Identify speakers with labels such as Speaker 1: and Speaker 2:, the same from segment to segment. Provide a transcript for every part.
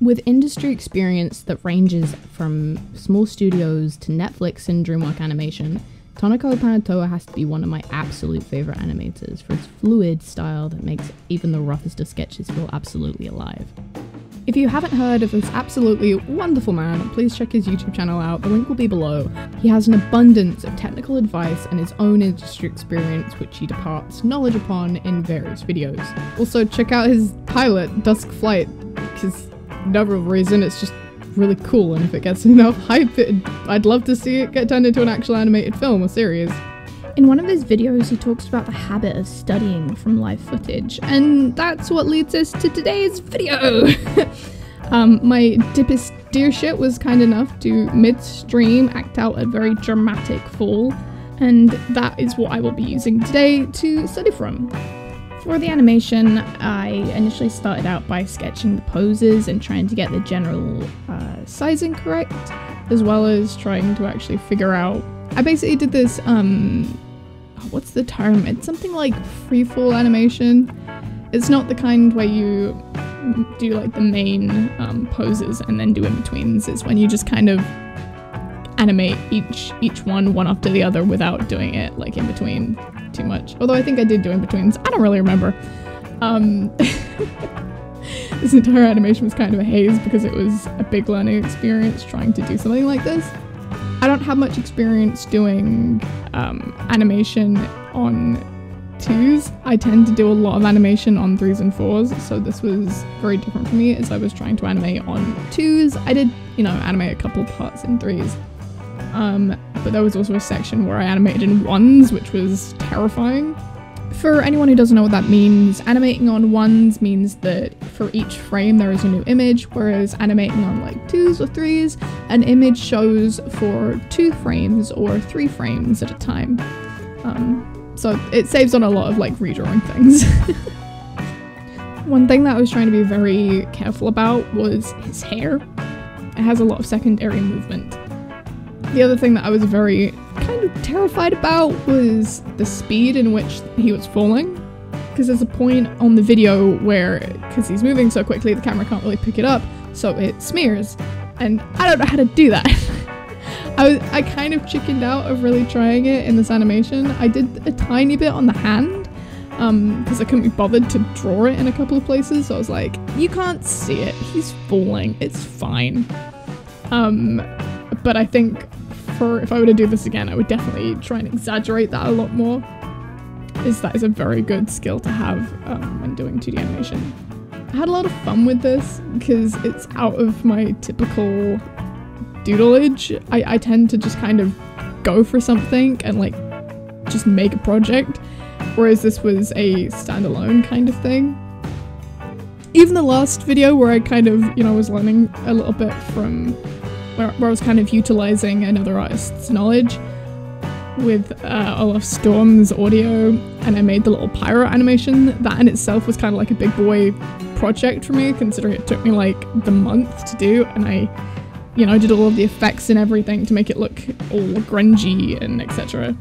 Speaker 1: With industry experience that ranges from small studios to Netflix and DreamWorks Animation, Toniko Pantoja has to be one of my absolute favorite animators for its fluid style that makes even the roughest of sketches feel absolutely alive. If you haven't heard of this absolutely wonderful man, please check his YouTube channel out. The link will be below. He has an abundance of technical advice and his own industry experience, which he departs knowledge upon in various videos. Also, check out his pilot, Dusk Flight, because no real reason, it's just really cool, and if it gets enough hype, it, I'd love to see it get turned into an actual animated film or series. In one of his videos, he talks about the habit of studying from live footage, and that's what leads us to today's video! um, my Dippist deershit was kind enough to midstream act out a very dramatic fall, and that is what I will be using today to study from. For the animation, I initially started out by sketching the poses and trying to get the general uh, sizing correct, as well as trying to actually figure out. I basically did this, um, what's the term? It's something like freefall animation. It's not the kind where you do like the main um, poses and then do in betweens. It's when you just kind of animate each each one one after the other without doing it like in between too much. Although I think I did do in betweens. I don't really remember. Um, this entire animation was kind of a haze because it was a big learning experience trying to do something like this. I don't have much experience doing um, animation on twos. I tend to do a lot of animation on threes and fours, so this was very different for me as I was trying to animate on twos. I did, you know, animate a couple parts in threes. Um, but there was also a section where I animated in ones, which was terrifying. For anyone who doesn't know what that means, animating on ones means that for each frame there is a new image, whereas animating on like twos or threes, an image shows for two frames or three frames at a time. Um, so it saves on a lot of like redrawing things. One thing that I was trying to be very careful about was his hair. It has a lot of secondary movement. The other thing that I was very kind of terrified about was the speed in which he was falling. Because there's a point on the video where, because he's moving so quickly, the camera can't really pick it up, so it smears. And I don't know how to do that. I, was, I kind of chickened out of really trying it in this animation. I did a tiny bit on the hand, because um, I couldn't be bothered to draw it in a couple of places, so I was like, you can't see it, he's falling, it's fine. Um, but I think for if I were to do this again, I would definitely try and exaggerate that a lot more. Is that is a very good skill to have um, when doing 2D animation. I had a lot of fun with this because it's out of my typical doodleage. I, I tend to just kind of go for something and like just make a project, whereas this was a standalone kind of thing. Even the last video where I kind of, you know, was learning a little bit from where, where I was kind of utilizing another artist's knowledge with uh, Olaf Storm's audio, and I made the little pyro animation. That in itself was kind of like a big boy project for me, considering it took me like the month to do, and I, you know, did all of the effects and everything to make it look all grungy and etc.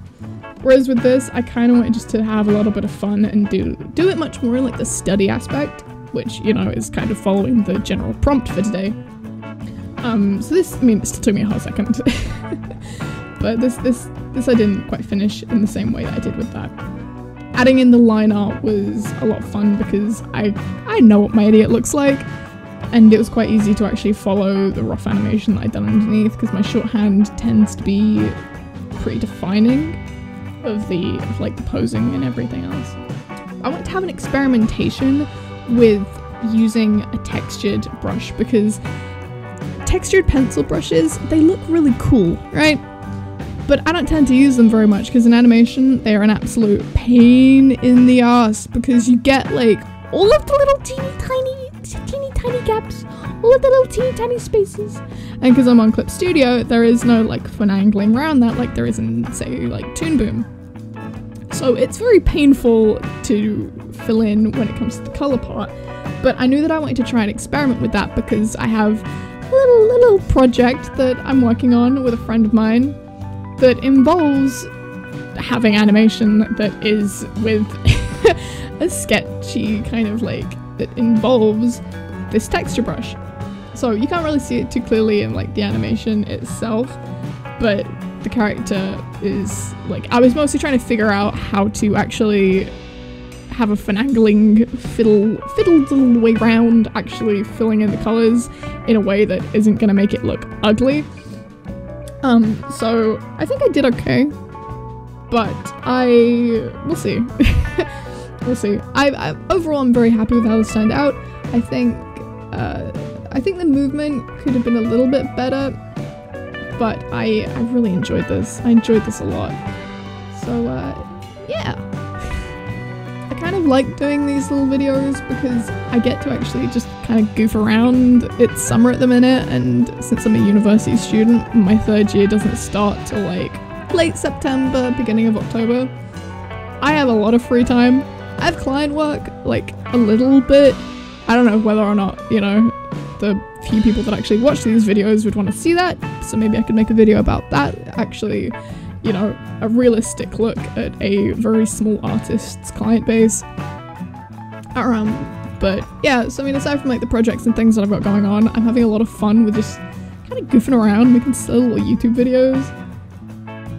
Speaker 1: Whereas with this, I kind of wanted just to have a little bit of fun and do do it much more in like the study aspect, which you know is kind of following the general prompt for today. Um, so this, I mean, it still took me a whole second. but this, this, this I didn't quite finish in the same way that I did with that. Adding in the line art was a lot of fun because I, I know what my idiot looks like, and it was quite easy to actually follow the rough animation that I'd done underneath because my shorthand tends to be pretty defining of the of like the posing and everything else. I want to have an experimentation with using a textured brush because textured pencil brushes, they look really cool, right? But I don't tend to use them very much because in animation, they are an absolute pain in the ass because you get like all of the little teeny tiny, teeny tiny gaps, all of the little teeny tiny spaces. And because I'm on Clip Studio, there is no like finagling around that like there is in, say, like Toon Boom. So it's very painful to fill in when it comes to the color part. But I knew that I wanted to try and experiment with that because I have little little project that I'm working on with a friend of mine that involves having animation that is with a sketchy kind of like that involves this texture brush.
Speaker 2: so you can't really see it too clearly in like the animation itself, but the character is like I was mostly trying to figure out how to actually have a finagling fiddle fiddle the way round actually filling in the colors in a way that isn't gonna make it look ugly. Um, so I think I did okay, but I we'll see. we'll see. I, I overall I'm very happy with how this turned out. I think uh, I think the movement could have been a little bit better, but I I really enjoyed this. I enjoyed this a lot. So uh, yeah. Kind of like doing these little videos because I get to actually just kind of goof around. It's summer at the minute, and since I'm a university student, my third year doesn't start till like late September, beginning of October. I have a lot of free time. I have client work, like a little bit. I don't know whether or not, you know, the few people that actually watch these videos would want to see that, so maybe I could make a video about that. Actually, you know, a realistic look at a very small artist's client base. Um, but yeah, so I mean, aside from like the projects and things that I've got going on, I'm having a lot of fun with just kind of goofing around, making silly little YouTube videos.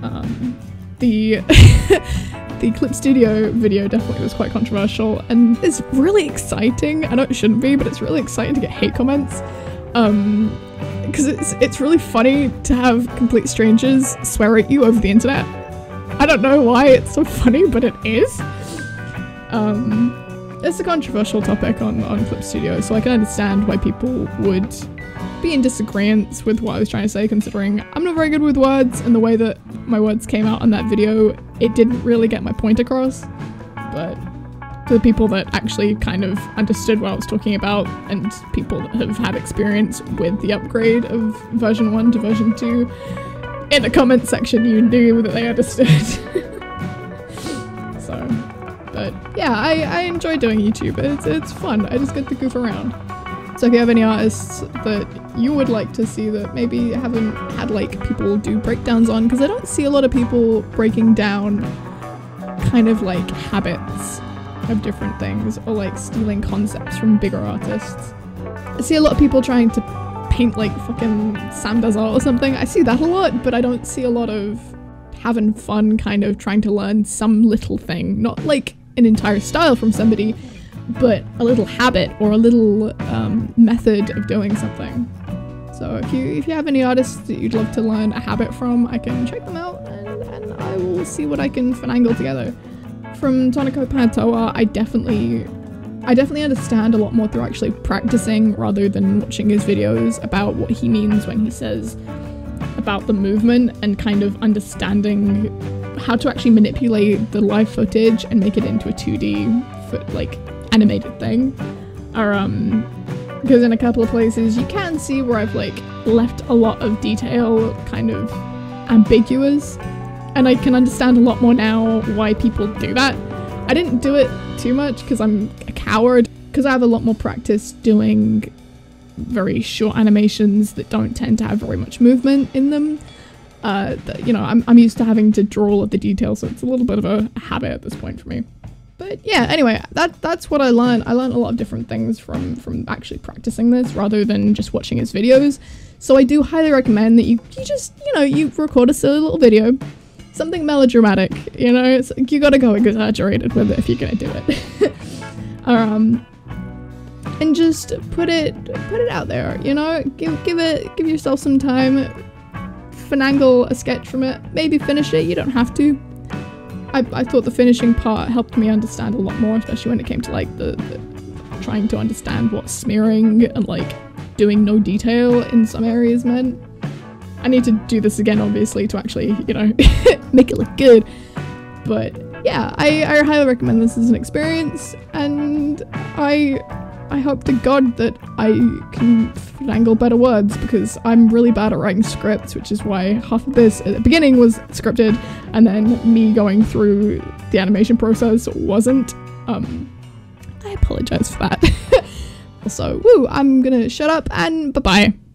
Speaker 2: Um, the the Clip Studio video definitely was quite controversial, and it's really exciting. I know it shouldn't be, but it's really exciting to get hate comments. Um, because it's it's really funny to have complete strangers swear at you over the internet. I don't know why it's so funny, but it is. Um, it's a controversial topic on on Clip Studio, so I can understand why people would be in disagreement with what I was trying to say, considering I'm not very good with words, and the way that my words came out on that video, it didn't really get my point across. But for the people that actually kind of understood what I was talking about, and people that have had experience with the upgrade of version 1 to version 2, in the comment section you knew that they understood. so, but yeah, I, I enjoy doing YouTube. It's, it's fun. I just get to goof around. So if you have any artists that you would like to see that maybe haven't had like people do breakdowns on, because I don't see a lot of people breaking down kind of like habits of different things or like stealing concepts from bigger artists. I see a lot of people trying to paint like fucking Sam does art or something. I see that a lot, but I don't see a lot of having fun kind of trying to learn some little thing, not like an entire style from somebody, but a little habit or a little um, method of doing something. So if you if you have any artists that you'd love to learn a habit from, I can check them out and, and I will see what I can finagle together. From Toniko Pantoja, I definitely I definitely understand a lot more through actually practicing rather than watching his videos about what he means when he says about the movement and kind of understanding how to actually manipulate the live footage and make it into a 2D foot like animated thing. Or um because in a couple of places you can see where I've like left a lot of detail kind of ambiguous and I can understand a lot more now why people do that. I didn't do it too much because I'm a coward because I have a lot more practice doing very short animations that don't tend to have very much movement in them. Uh, you know, I'm, I'm used to having to draw all of the details, so it's a little bit of a habit at this point for me. But yeah, anyway, that that's what I learned. I learned a lot of different things from from actually practicing this rather than just watching his videos. So I do highly recommend that you, you just, you know, you record a silly little video, something melodramatic, you know, it's, you gotta go exaggerated with it if you're gonna do it. um, and just put it put it out there, you know, give give it give yourself some time, finagle a sketch from it, maybe finish it, you don't have to. I, I thought the finishing part helped me understand a lot more, especially when it came to like the, the trying to understand what smearing and like doing no detail in some areas meant. I need to do this again, obviously, to actually, you know, make it look good. But yeah, I, I highly recommend this as an experience, and I I hope to God that I can finagle better words because I'm really bad at writing scripts, which is why half of this at the beginning was scripted, and then me going through the animation process wasn't. Um, I apologize for that. also, woo, I'm gonna shut up and bye bye.